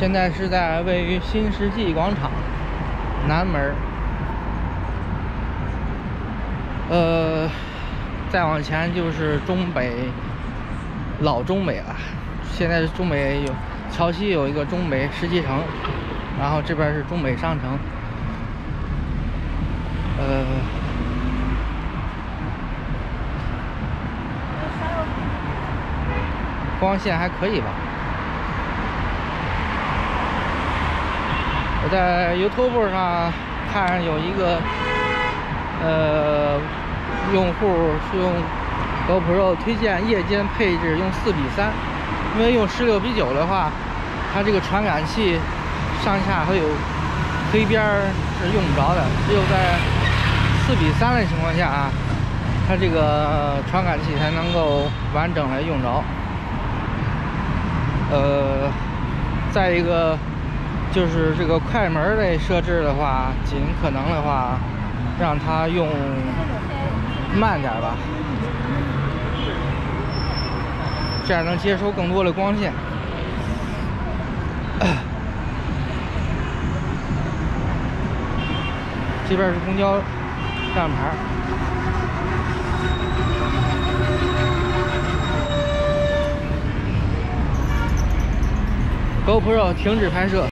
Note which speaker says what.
Speaker 1: 现在是在位于新世纪广场南门，呃，再往前就是中北老中北了。现在中北有桥西有一个中北世纪城，然后这边是中北商城，呃。光线还可以吧。在 YouTube 上看有一个呃用户是用 GoPro 推荐夜间配置用四比三，因为用十六比九的话，它这个传感器上下会有黑边是用不着的，只有在四比三的情况下啊，它这个传感器才能够完整的用着。呃，再一个就是这个快门的设置的话，尽可能的话让它用慢点吧，这样能接收更多的光线。这边是公交站牌。GoPro 停止拍摄。